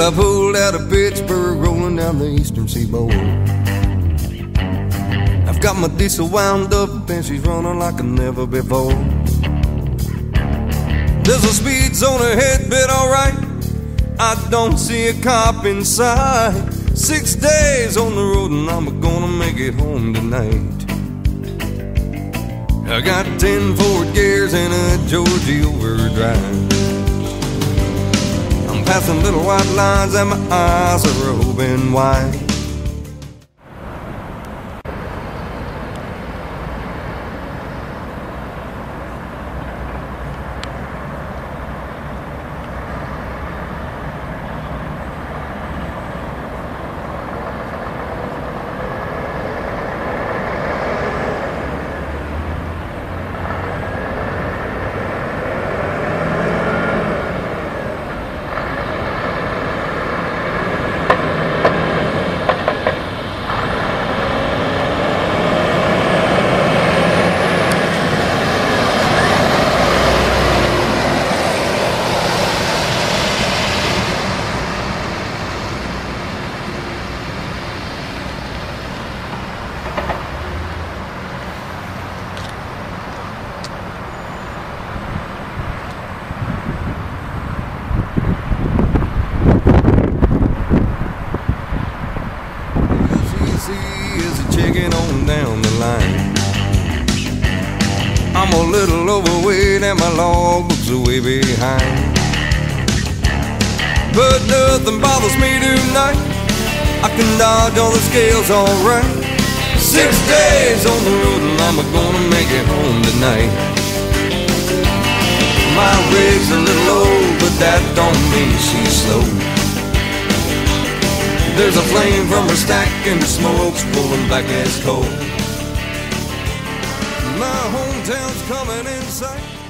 I pulled out of Pittsburgh, rolling down the eastern seaboard. I've got my diesel wound up, and she's running like never before. There's a speed zone ahead, but alright. I don't see a cop in sight. Six days on the road, and I'm gonna make it home tonight. I got ten Ford gears and a Georgia overdrive. Passing little white lines, and my eyes are open wide. Easy as a chicken on down the line. I'm a little overweight and my logbook's way behind. But nothing bothers me tonight. I can dodge all the scales alright. Six days on the road and I'm gonna make it home tonight. My rig's a little old, but that don't mean she's slow. There's a flame from her stack and the smoke's pulling back as coal. My hometown's coming in sight.